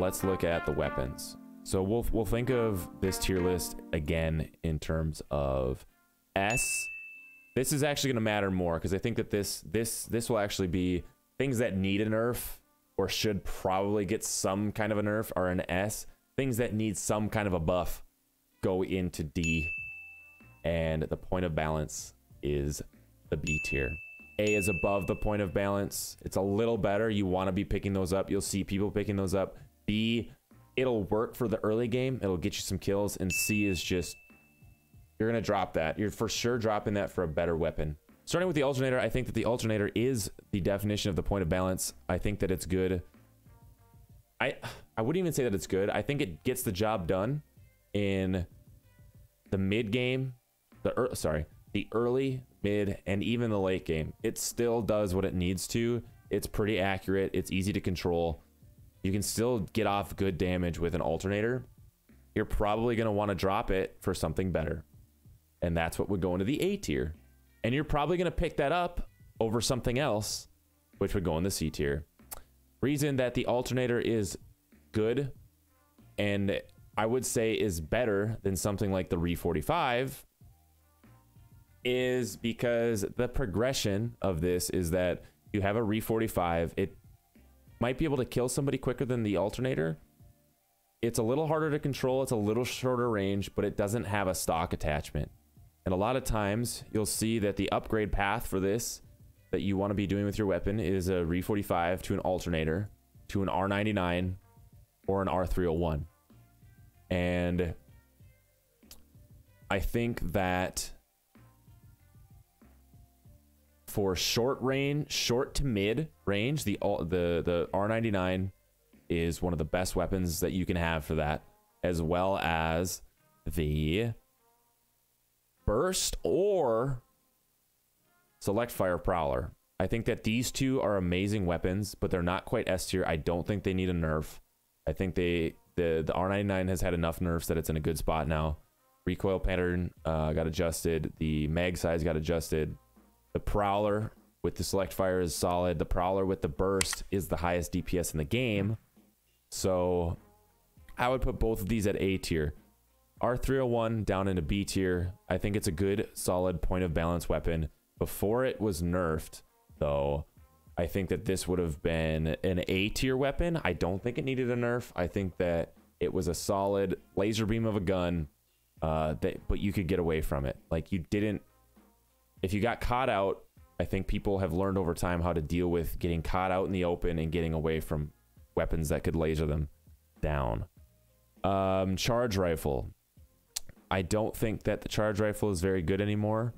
let's look at the weapons. So we'll we'll think of this tier list again in terms of S. This is actually going to matter more because I think that this this this will actually be things that need a nerf or should probably get some kind of a nerf are an S. Things that need some kind of a buff go into D. And the point of balance is the B tier. A is above the point of balance. It's a little better. You want to be picking those up. You'll see people picking those up. B, it'll work for the early game. It'll get you some kills. And C is just, you're going to drop that. You're for sure dropping that for a better weapon. Starting with the alternator, I think that the alternator is the definition of the point of balance. I think that it's good. I I wouldn't even say that it's good. I think it gets the job done in the mid game, the er, sorry, the early, mid, and even the late game. It still does what it needs to. It's pretty accurate. It's easy to control. You can still get off good damage with an alternator. You're probably going to want to drop it for something better. And that's what would go into the A tier. And you're probably going to pick that up over something else, which would go in the C tier. Reason that the alternator is good and I would say is better than something like the Re45 is because the progression of this is that you have a Re45. It might be able to kill somebody quicker than the alternator. It's a little harder to control. It's a little shorter range, but it doesn't have a stock attachment. And a lot of times you'll see that the upgrade path for this that you want to be doing with your weapon is a Re45 to an alternator to an R99 or an R301. And I think that for short range, short to mid range, the the the R99 is one of the best weapons that you can have for that, as well as the burst or select fire prowler. I think that these two are amazing weapons, but they're not quite S tier. I don't think they need a nerf. I think they the the R99 has had enough nerfs that it's in a good spot now. Recoil pattern uh, got adjusted. The mag size got adjusted. The Prowler with the select fire is solid. The Prowler with the burst is the highest DPS in the game. So I would put both of these at A tier. R301 down into B tier. I think it's a good, solid point of balance weapon. Before it was nerfed, though, I think that this would have been an A tier weapon. I don't think it needed a nerf. I think that it was a solid laser beam of a gun, uh, that but you could get away from it. Like you didn't if you got caught out, I think people have learned over time how to deal with getting caught out in the open and getting away from weapons that could laser them down. Um, charge rifle. I don't think that the charge rifle is very good anymore.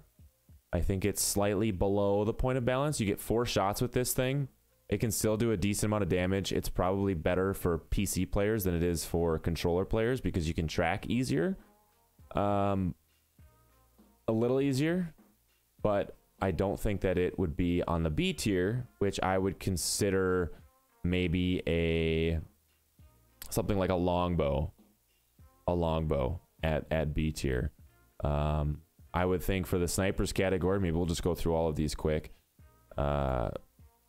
I think it's slightly below the point of balance. You get four shots with this thing. It can still do a decent amount of damage. It's probably better for PC players than it is for controller players because you can track easier. Um, a little easier but I don't think that it would be on the B tier, which I would consider maybe a something like a longbow, a longbow at at B tier. Um, I would think for the snipers category, maybe we'll just go through all of these quick. Uh,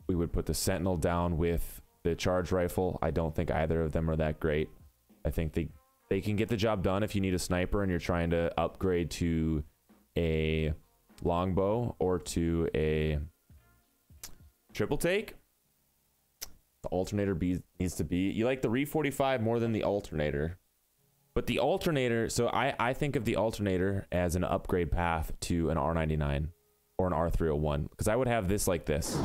we would put the sentinel down with the charge rifle. I don't think either of them are that great. I think they they can get the job done if you need a sniper and you're trying to upgrade to a longbow or to a triple take. The alternator be, needs to be. You like the Re 45 more than the alternator. But the alternator, so I, I think of the alternator as an upgrade path to an R99 or an R301 because I would have this like this.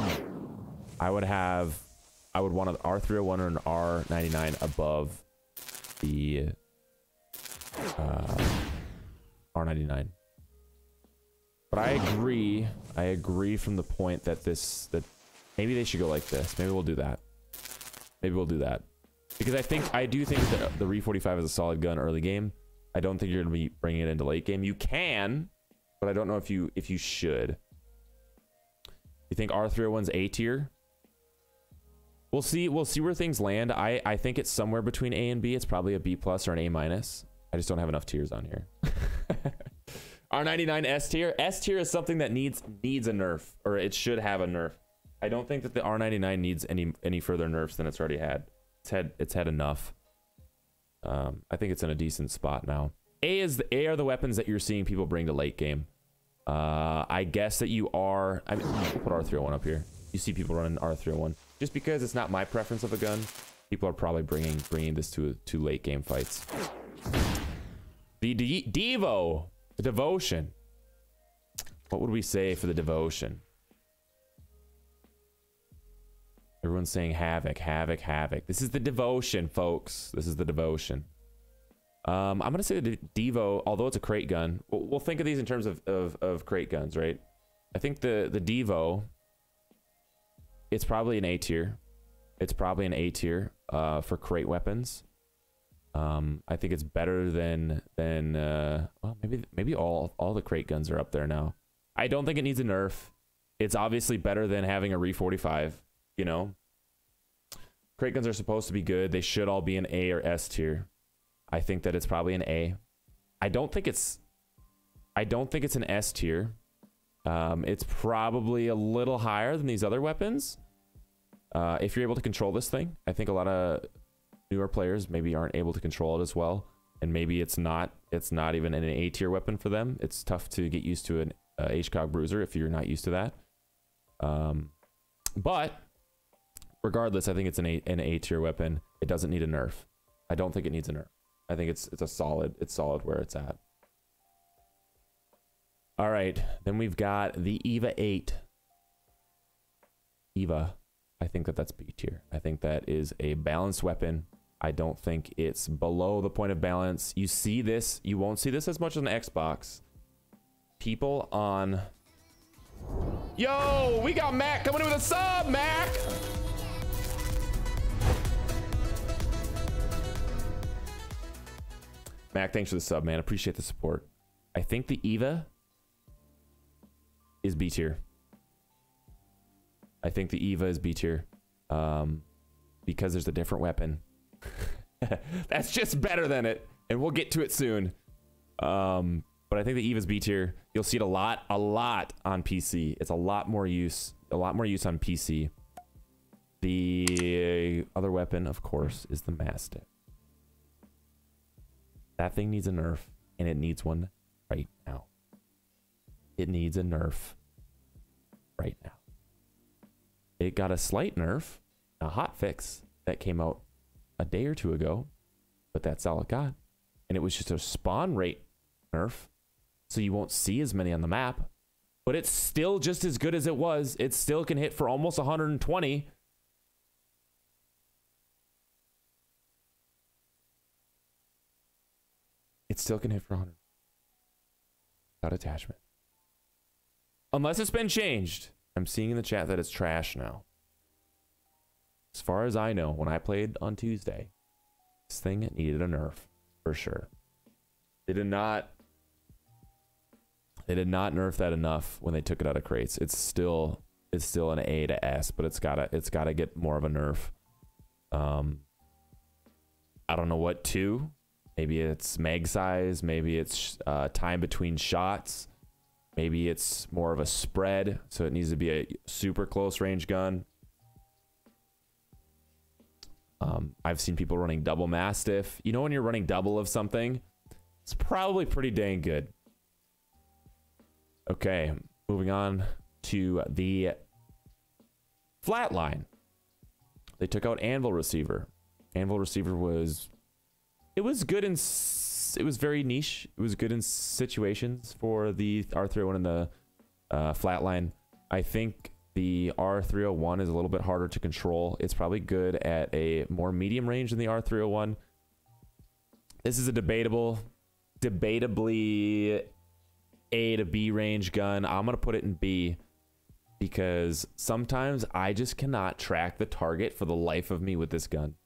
I would have, I would want an R301 or an R99 above the uh, R99. But I agree. I agree from the point that this that maybe they should go like this. Maybe we'll do that. Maybe we'll do that because I think I do think that the Re 45 is a solid gun early game. I don't think you're gonna be bringing it into late game. You can, but I don't know if you if you should. You think R301's A tier? We'll see. We'll see where things land. I I think it's somewhere between A and B. It's probably a B plus or an A minus. I just don't have enough tiers on here. R99 S tier. S tier is something that needs needs a nerf, or it should have a nerf. I don't think that the R99 needs any any further nerfs than it's already had. It's had it's had enough. Um, I think it's in a decent spot now. A is the A are the weapons that you're seeing people bring to late game. Uh, I guess that you are. I mean, put R301 up here. You see people running R301 just because it's not my preference of a gun. People are probably bringing bringing this to to late game fights. The De Devo, the devotion. What would we say for the devotion? Everyone's saying havoc, havoc, havoc. This is the devotion, folks. This is the devotion. Um, I'm gonna say the Devo, although it's a crate gun. We'll, we'll think of these in terms of, of of crate guns, right? I think the the Devo. It's probably an A tier. It's probably an A tier uh, for crate weapons. Um, I think it's better than than uh, well maybe maybe all all the crate guns are up there now. I don't think it needs a nerf. It's obviously better than having a Re 45. You know, crate guns are supposed to be good. They should all be an A or S tier. I think that it's probably an A. I don't think it's I don't think it's an S tier. Um, it's probably a little higher than these other weapons. Uh, if you're able to control this thing, I think a lot of newer players maybe aren't able to control it as well, and maybe it's not it's not even an A tier weapon for them. It's tough to get used to an uh, HCOG bruiser if you're not used to that. Um, but regardless, I think it's an A an A tier weapon. It doesn't need a nerf. I don't think it needs a nerf. I think it's it's a solid it's solid where it's at. All right, then we've got the Eva 8. Eva, I think that that's B tier. I think that is a balanced weapon. I don't think it's below the point of balance. You see this, you won't see this as much on Xbox. People on Yo, we got Mac coming in with a sub, Mac. Mac, thanks for the sub, man. Appreciate the support. I think the Eva is B tier. I think the Eva is B tier. Um, because there's a different weapon. That's just better than it. And we'll get to it soon. Um, but I think the Eva's B tier. You'll see it a lot, a lot on PC. It's a lot more use, a lot more use on PC. The other weapon, of course, is the Mastiff. That thing needs a nerf, and it needs one right now. It needs a nerf right now. It got a slight nerf, a hot fix that came out a day or two ago, but that's all it got. And it was just a spawn rate nerf, so you won't see as many on the map. But it's still just as good as it was. It still can hit for almost 120 it still can hit for 100 without attachment. Unless it's been changed. I'm seeing in the chat that it's trash now. As far as I know, when I played on Tuesday, this thing needed a nerf for sure. They did not they did not nerf that enough when they took it out of crates. It's still it's still an A to S, but it's gotta it's gotta get more of a nerf. Um I don't know what to Maybe it's mag size. Maybe it's uh, time between shots. Maybe it's more of a spread, so it needs to be a super close range gun. Um, I've seen people running double Mastiff. You know when you're running double of something? It's probably pretty dang good. Okay, moving on to the flatline. They took out Anvil Receiver. Anvil Receiver was it was good in it was very niche. It was good in situations for the R301 and the uh, flatline. I think the R301 is a little bit harder to control. It's probably good at a more medium range than the R301. This is a debatable, debatably A to B range gun. I'm going to put it in B because sometimes I just cannot track the target for the life of me with this gun.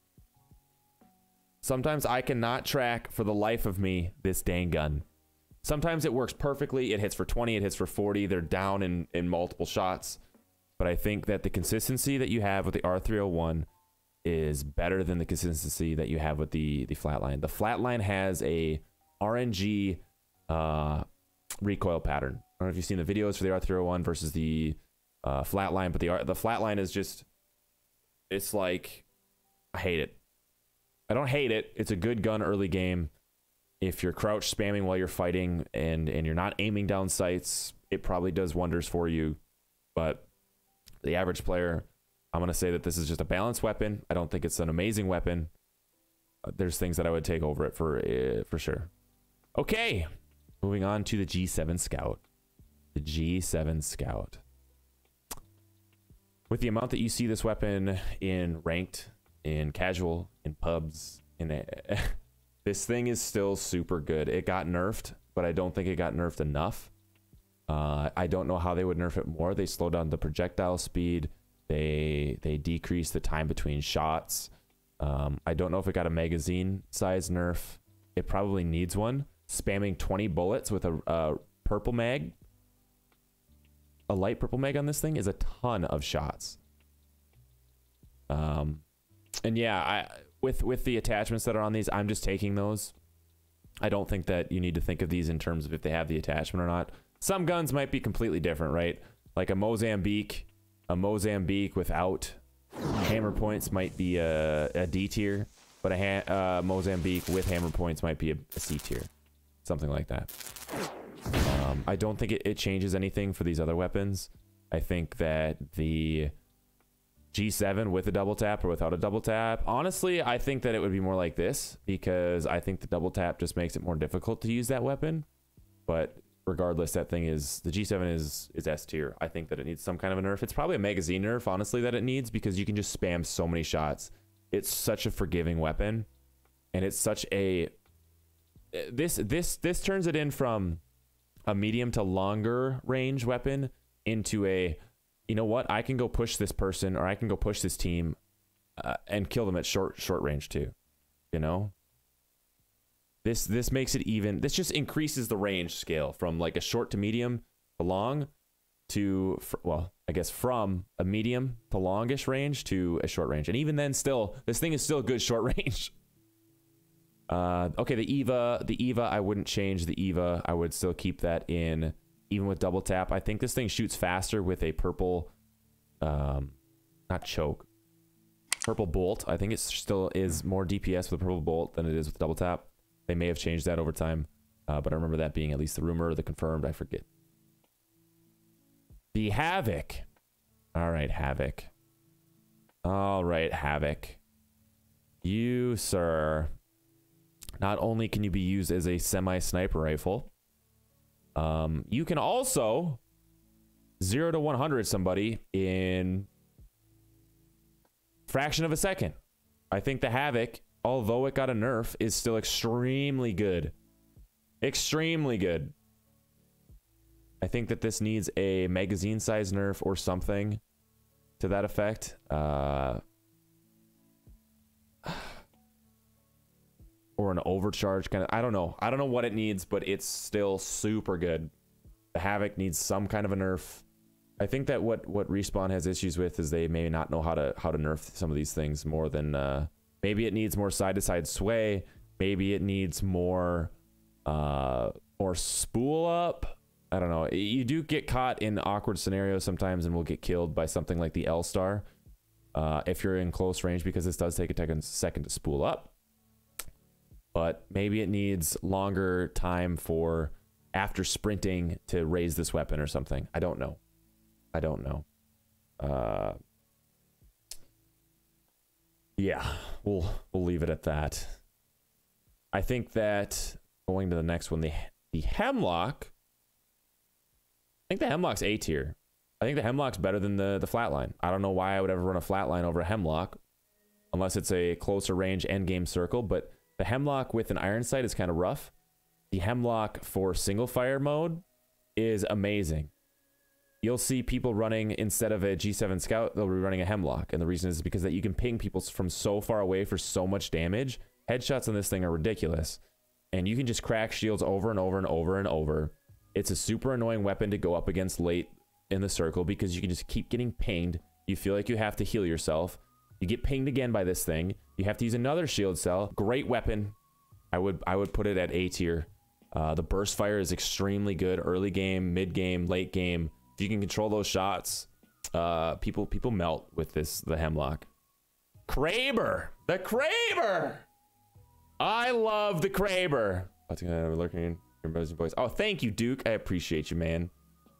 Sometimes I cannot track for the life of me this dang gun. Sometimes it works perfectly. It hits for 20, it hits for 40. They're down in, in multiple shots. But I think that the consistency that you have with the R301 is better than the consistency that you have with the, the flatline. The flatline has a RNG uh, recoil pattern. I don't know if you've seen the videos for the R301 versus the uh, flatline, but the the flatline is just, it's like, I hate it. I don't hate it. It's a good gun early game. If you're crouch spamming while you're fighting and and you're not aiming down sights, it probably does wonders for you. But the average player, I'm gonna say that this is just a balanced weapon. I don't think it's an amazing weapon. Uh, there's things that I would take over it for uh, for sure. Okay, moving on to the G7 Scout. The G7 Scout. With the amount that you see this weapon in ranked, in casual, in pubs, in a, this thing is still super good. It got nerfed, but I don't think it got nerfed enough. Uh, I don't know how they would nerf it more. They slow down the projectile speed. They they decrease the time between shots. Um, I don't know if it got a magazine size nerf. It probably needs one. Spamming 20 bullets with a, a purple mag, a light purple mag on this thing is a ton of shots. Um, and yeah, I with with the attachments that are on these, I'm just taking those. I don't think that you need to think of these in terms of if they have the attachment or not. Some guns might be completely different, right? Like a Mozambique, a Mozambique without hammer points might be a, a D tier, but a uh, Mozambique with hammer points might be a, a C tier, something like that. Um, I don't think it, it changes anything for these other weapons. I think that the G7 with a double tap or without a double tap, honestly, I think that it would be more like this because I think the double tap just makes it more difficult to use that weapon. But regardless, that thing is the G7 is is S tier. I think that it needs some kind of a nerf. It's probably a magazine nerf, honestly, that it needs because you can just spam so many shots. It's such a forgiving weapon, and it's such a this this this turns it in from a medium to longer range weapon into a you know what i can go push this person or i can go push this team uh, and kill them at short short range too you know this this makes it even this just increases the range scale from like a short to medium to long to well i guess from a medium to longish range to a short range and even then still this thing is still a good short range uh, okay, the Eva, the Eva, I wouldn't change the Eva. I would still keep that in, even with double tap. I think this thing shoots faster with a purple, um, not choke, purple bolt. I think it still is more DPS with a purple bolt than it is with double tap. They may have changed that over time, uh, but I remember that being at least the rumor, the confirmed. I forget. The Havoc. All right, Havoc. All right, Havoc. You, sir, not only can you be used as a semi sniper rifle, um, you can also zero to 100 somebody in fraction of a second. I think the Havoc, although it got a nerf, is still extremely good. Extremely good. I think that this needs a magazine size nerf or something to that effect. Uh, or an overcharge kind of I don't know. I don't know what it needs, but it's still super good. The Havoc needs some kind of a nerf. I think that what what respawn has issues with is they may not know how to how to nerf some of these things more than uh maybe it needs more side to side sway, maybe it needs more uh more spool up. I don't know. You do get caught in awkward scenarios sometimes and will get killed by something like the L star. Uh, if you're in close range because this does take a second to spool up but maybe it needs longer time for after sprinting to raise this weapon or something. I don't know. I don't know. Uh, yeah, we'll we'll leave it at that. I think that going to the next one, the the hemlock. I think the hemlock's A tier. I think the hemlock's better than the the flatline. I don't know why I would ever run a flatline over a hemlock, unless it's a closer range end game circle. But the Hemlock with an iron sight is kind of rough. The Hemlock for single fire mode is amazing. You'll see people running instead of a G7 Scout, they'll be running a Hemlock. And the reason is because that you can ping people from so far away for so much damage. Headshots on this thing are ridiculous. And you can just crack shields over and over and over and over. It's a super annoying weapon to go up against late in the circle because you can just keep getting pinged. You feel like you have to heal yourself. You get pinged again by this thing. You have to use another shield cell. Great weapon. I would I would put it at A tier. Uh, the burst fire is extremely good. Early game, mid game, late game. You can control those shots, uh, people people melt with this the hemlock. Kraber, the Kraber. I love the Kraber. I'm looking voice. Oh, thank you, Duke. I appreciate you, man.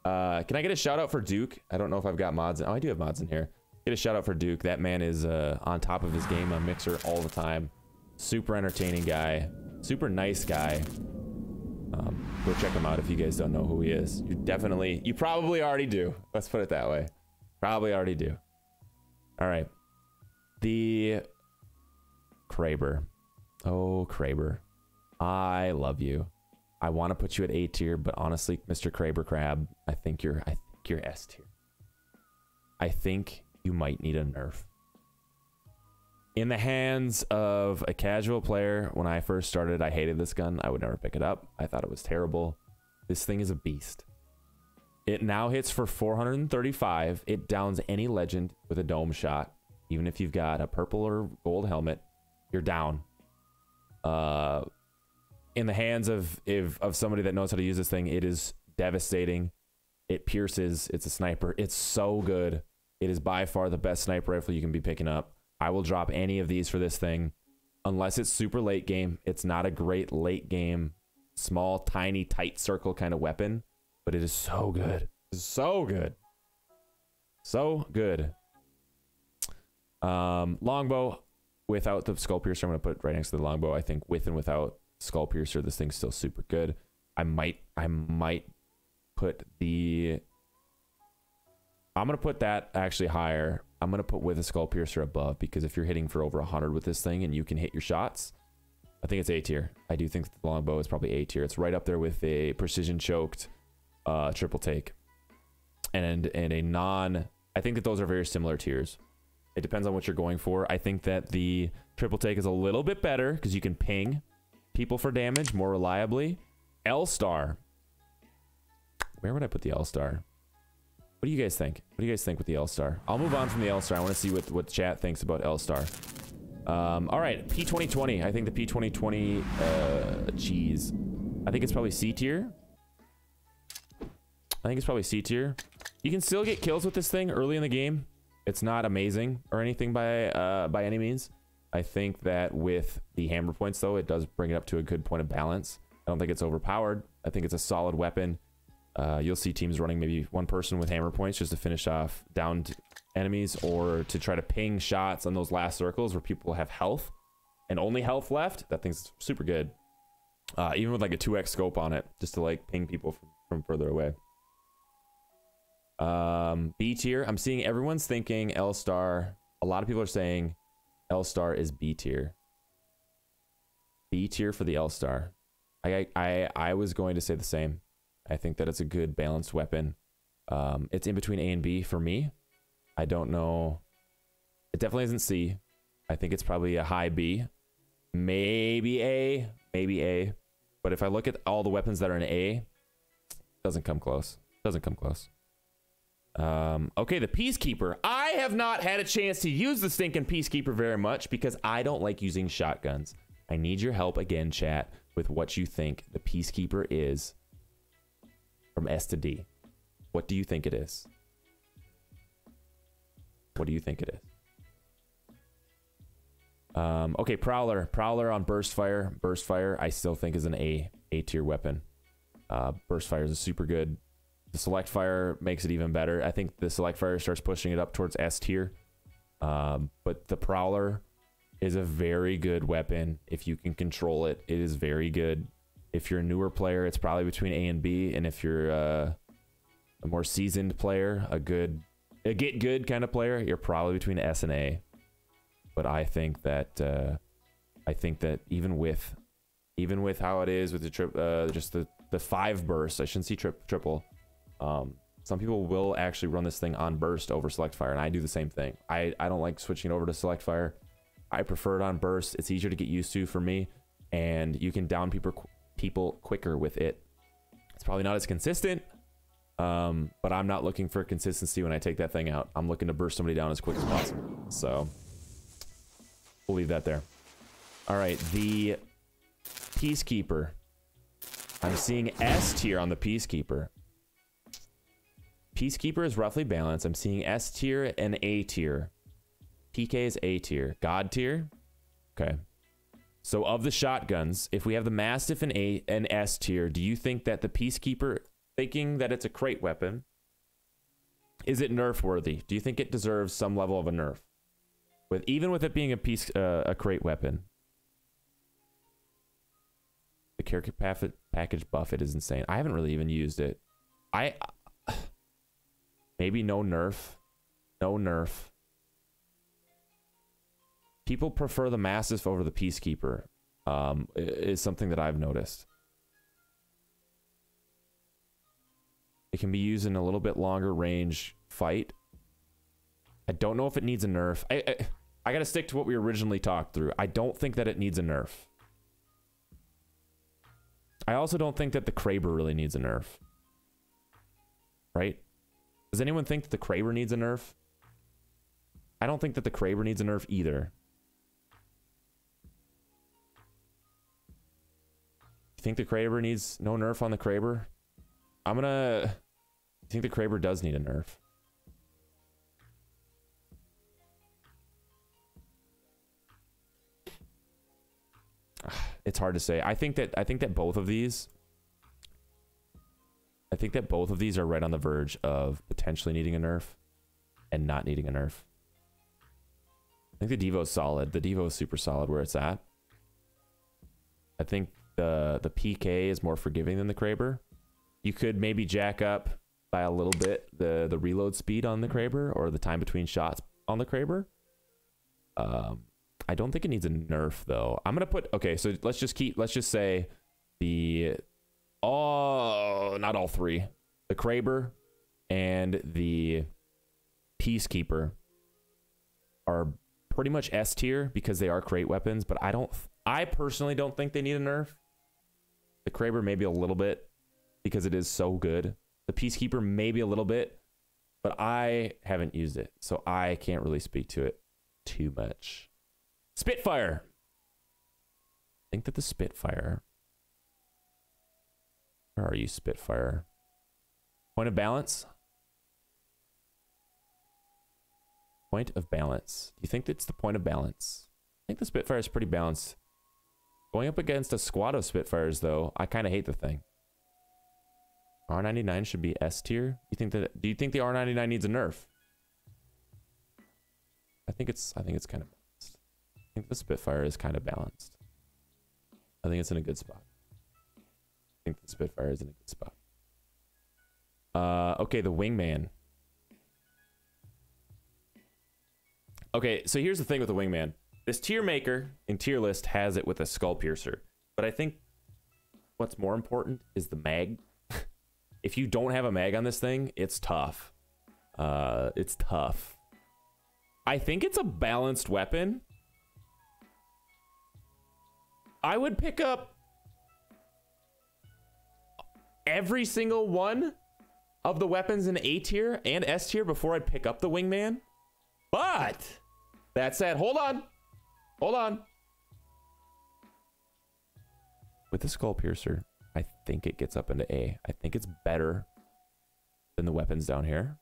Uh, can I get a shout out for Duke? I don't know if I've got mods. In. Oh, I do have mods in here. Get a shout out for Duke. That man is uh, on top of his game on Mixer all the time. Super entertaining guy. Super nice guy. Um, go check him out if you guys don't know who he is. You definitely, you probably already do. Let's put it that way. Probably already do. All right. The Kraber. Oh, Kraber. I love you. I want to put you at A tier, but honestly, Mr. Kraber Crab, I think you're I think you're S tier. I think you might need a nerf. In the hands of a casual player, when I first started, I hated this gun. I would never pick it up. I thought it was terrible. This thing is a beast. It now hits for 435. It downs any legend with a dome shot. Even if you've got a purple or gold helmet, you're down. Uh, in the hands of if, of somebody that knows how to use this thing, it is devastating. It pierces. It's a sniper. It's so good. It is by far the best sniper rifle you can be picking up. I will drop any of these for this thing, unless it's super late game. It's not a great late game, small, tiny, tight circle kind of weapon, but it is so good. So good. So good. Um, longbow without the skull piercer, I'm going to put right next to the longbow. I think with and without skull piercer this thing's still super good i might i might put the i'm gonna put that actually higher i'm gonna put with a skull piercer above because if you're hitting for over 100 with this thing and you can hit your shots i think it's a tier i do think the longbow is probably a tier it's right up there with a precision choked uh triple take and and a non i think that those are very similar tiers it depends on what you're going for i think that the triple take is a little bit better because you can ping people for damage more reliably. L-Star. Where would I put the L-Star? What do you guys think? What do you guys think with the L-Star? I'll move on from the L-Star. I want to see what, what chat thinks about L-Star. Um, all right, P2020. I think the P2020, uh. I think it's probably C tier. I think it's probably C tier. You can still get kills with this thing early in the game. It's not amazing or anything by uh, by any means. I think that with the hammer points, though, it does bring it up to a good point of balance. I don't think it's overpowered. I think it's a solid weapon. Uh, you'll see teams running maybe one person with hammer points just to finish off downed enemies or to try to ping shots on those last circles where people have health and only health left. That thing's super good. Uh, even with like a 2x scope on it, just to like ping people from, from further away. Um, B tier. I'm seeing everyone's thinking L star. A lot of people are saying L star is B tier. B tier for the L star. I, I I was going to say the same. I think that it's a good balanced weapon. Um, it's in between A and B for me. I don't know. It definitely isn't C. I think it's probably a high B. Maybe A. Maybe A. But if I look at all the weapons that are in A, it doesn't come close. Doesn't come close. Um, okay, the Peacekeeper. I have not had a chance to use the stinking Peacekeeper very much because I don't like using shotguns. I need your help again, chat, with what you think the Peacekeeper is from S to D. What do you think it is? What do you think it is? Um, okay, Prowler. Prowler on Burst Fire. Burst Fire, I still think is an A A tier weapon. Uh, burst Fire is a super good the select fire makes it even better. I think the select fire starts pushing it up towards S tier. Um, but the prowler is a very good weapon if you can control it. It is very good. If you're a newer player, it's probably between A and B, and if you're uh, a more seasoned player, a good, a get good kind of player, you're probably between S and A. But I think that uh, I think that even with even with how it is with the trip, uh, just the the five bursts, I shouldn't see trip triple um, some people will actually run this thing on burst over select fire, and I do the same thing. I, I don't like switching it over to select fire. I prefer it on burst. It's easier to get used to for me, and you can down people people quicker with it. It's probably not as consistent, um, but I'm not looking for consistency when I take that thing out. I'm looking to burst somebody down as quick as possible. So we'll leave that there. All right, the Peacekeeper. I'm seeing S tier on the Peacekeeper. Peacekeeper is roughly balanced. I'm seeing S tier and A tier. PK is A tier. God tier. Okay. So of the shotguns, if we have the Mastiff and A and S tier, do you think that the Peacekeeper, thinking that it's a crate weapon, is it nerf worthy? Do you think it deserves some level of a nerf? With even with it being a piece uh, a crate weapon. The character package buff it is insane. I haven't really even used it. I maybe no nerf. No nerf. People prefer the Mastiff over the Peacekeeper. Um, is something that I've noticed. It can be used in a little bit longer range fight. I don't know if it needs a nerf. I, I, I got to stick to what we originally talked through. I don't think that it needs a nerf. I also don't think that the Kraber really needs a nerf. Right? Does anyone think that the Kraber needs a nerf? I don't think that the Kraber needs a nerf either. Think the Kraber needs no nerf on the Kraber? I'm gonna... I think the Kraber does need a nerf. it's hard to say. I think that I think that both of these I think that both of these are right on the verge of potentially needing a nerf and not needing a nerf. I think the Devo is solid. The Devo is super solid where it's at. I think the the PK is more forgiving than the Kraber. You could maybe jack up by a little bit the the reload speed on the Kraber or the time between shots on the Kraber. Um, I don't think it needs a nerf though. I'm gonna put okay. So let's just keep. Let's just say the oh, not all three. The Kraber and the Peacekeeper are pretty much S tier because they are crate weapons. But I don't. I personally don't think they need a nerf. The Kraber maybe a little bit because it is so good. The Peacekeeper maybe a little bit, but I haven't used it, so I can't really speak to it too much. Spitfire. I think that the Spitfire. Where are you, Spitfire? Point of balance. Point of balance. Do you think that's the point of balance? I think the Spitfire is pretty balanced. Going up against a squad of Spitfires, though, I kind of hate the thing. R99 should be S tier. You think that? Do you think the R99 needs a nerf? I think it's. I think it's kind of. I think the Spitfire is kind of balanced. I think it's in a good spot. I think the Spitfire is in a good spot. Uh, okay, the Wingman. Okay, so here's the thing with the Wingman. This tier maker in tier list has it with a skull piercer. But I think what's more important is the mag. if you don't have a mag on this thing, it's tough. Uh, it's tough. I think it's a balanced weapon. I would pick up every single one of the weapons in A tier and S tier before I'd pick up the wingman. But that said, hold on. Hold on. With the skull piercer, I think it gets up into A. I think it's better than the weapons down here.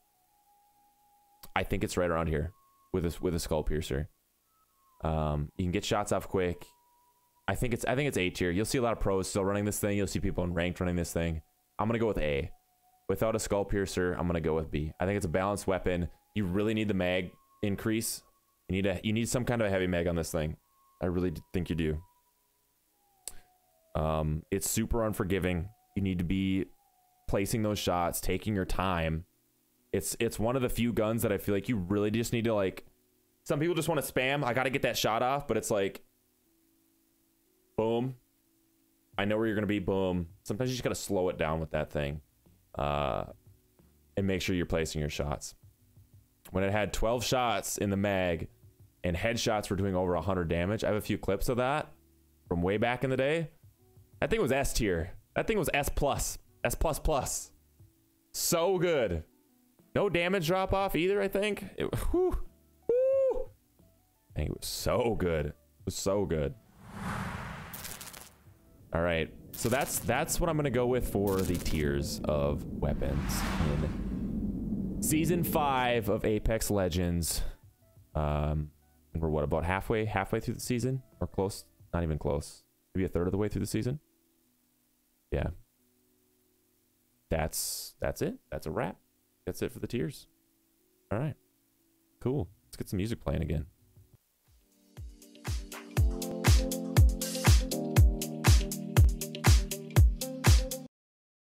I think it's right around here with a, with a skull piercer. Um, you can get shots off quick. I think it's I think it's A tier. You'll see a lot of pros still running this thing. You'll see people in ranked running this thing. I'm gonna go with A. Without a skull piercer, I'm gonna go with B. I think it's a balanced weapon. You really need the mag increase. You need a you need some kind of a heavy mag on this thing. I really think you do. Um, it's super unforgiving. You need to be placing those shots, taking your time. It's it's one of the few guns that I feel like you really just need to like. Some people just want to spam. I got to get that shot off, but it's like boom. I know where you're to be, boom. Sometimes you just got to slow it down with that thing uh, and make sure you're placing your shots. When it had 12 shots in the mag and headshots were doing over 100 damage, I have a few clips of that from way back in the day. That thing was S tier. That thing was S plus, S plus plus. So good. No damage drop off either, I think. It, whew, whew. I think it was so good. It was so good. All right. So that's that's what I'm going to go with for the tiers of weapons in season 5 of Apex Legends. Um we're what about halfway halfway through the season or close Not even close. Maybe a third of the way through the season. Yeah. That's that's it. That's a wrap. That's it for the tiers. All right. Cool. Let's get some music playing again.